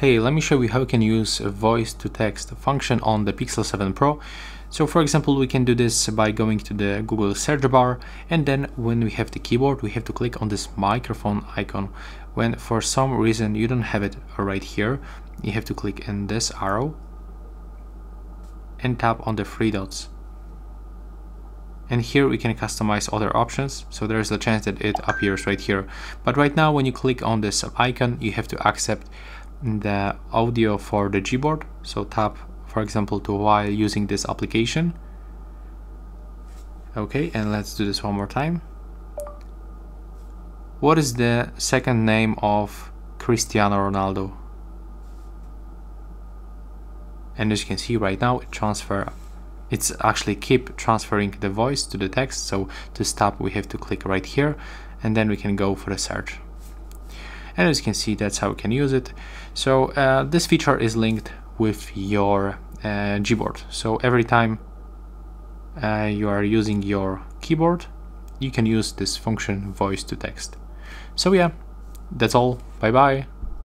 Hey, let me show you how you can use a voice to text function on the Pixel 7 Pro. So for example, we can do this by going to the Google search bar and then when we have the keyboard, we have to click on this microphone icon. When for some reason you don't have it right here, you have to click in this arrow and tap on the three dots. And here we can customize other options, so there's a chance that it appears right here. But right now when you click on this icon, you have to accept the audio for the Gboard. So tap, for example, to while using this application. Okay, and let's do this one more time. What is the second name of Cristiano Ronaldo? And as you can see right now, it transfer it's actually keep transferring the voice to the text. So to stop, we have to click right here and then we can go for the search and as you can see that's how you can use it. So uh, this feature is linked with your uh, Gboard. So every time uh, you are using your keyboard you can use this function voice to text. So yeah that's all. Bye bye